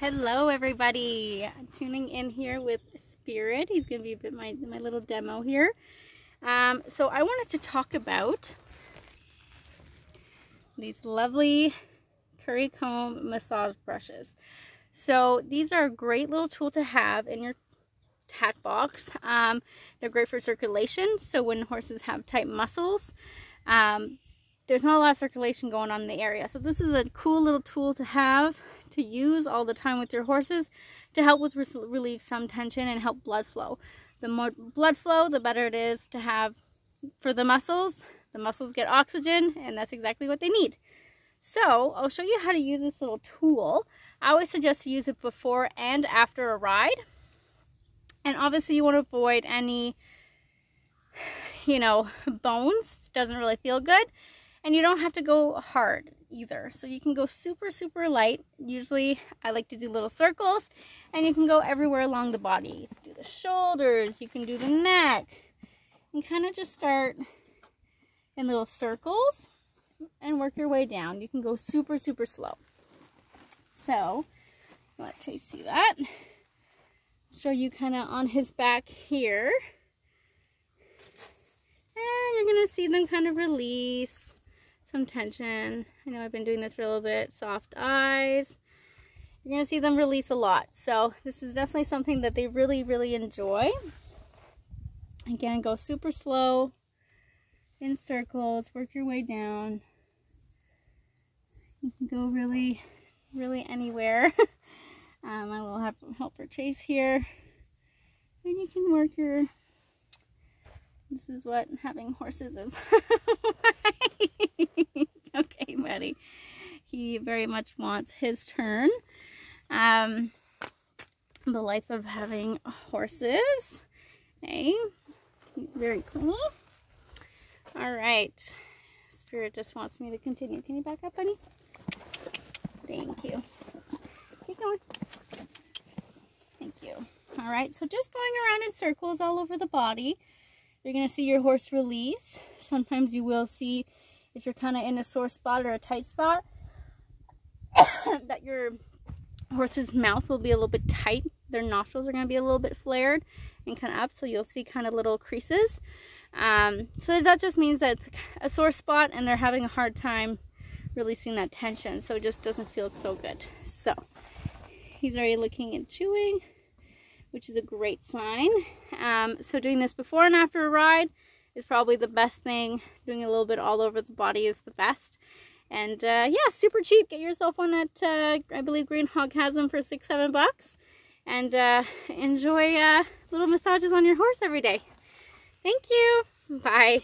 Hello everybody. tuning in here with Spirit. He's going to be my, my little demo here. Um, so I wanted to talk about these lovely curry comb massage brushes. So these are a great little tool to have in your tack box. Um, they're great for circulation. So when horses have tight muscles, um, there's not a lot of circulation going on in the area. So this is a cool little tool to have to use all the time with your horses to help with relieve some tension and help blood flow. The more blood flow, the better it is to have for the muscles. The muscles get oxygen and that's exactly what they need. So I'll show you how to use this little tool. I always suggest to use it before and after a ride. And obviously you want to avoid any, you know, bones. Doesn't really feel good. And you don't have to go hard either. So you can go super, super light. Usually I like to do little circles and you can go everywhere along the body. Do the shoulders, you can do the neck and kind of just start in little circles and work your way down. You can go super, super slow. So, let Chase see that. Show you kind of on his back here. And you're going to see them kind of release some tension. I know I've been doing this for a little bit. Soft eyes. You're going to see them release a lot. So this is definitely something that they really, really enjoy. Again, go super slow in circles. Work your way down. You can go really, really anywhere. um, my little helper Chase here. And you can work your this is what having horses is. buddy. He very much wants his turn. Um, the life of having horses. Hey, he's very cool. All right. Spirit just wants me to continue. Can you back up, buddy? Thank you. Keep going. Thank you. All right, so just going around in circles all over the body. You're going to see your horse release. Sometimes you will see if you're kind of in a sore spot or a tight spot that your horse's mouth will be a little bit tight. Their nostrils are going to be a little bit flared and kind of up. So you'll see kind of little creases. Um, so that just means that it's a sore spot and they're having a hard time releasing that tension. So it just doesn't feel so good. So he's already looking and chewing which is a great sign. Um, so doing this before and after a ride is probably the best thing. Doing a little bit all over the body is the best. And uh, yeah, super cheap. Get yourself one at, uh, I believe Greenhawk has them for six, seven bucks. And uh, enjoy uh, little massages on your horse every day. Thank you. Bye.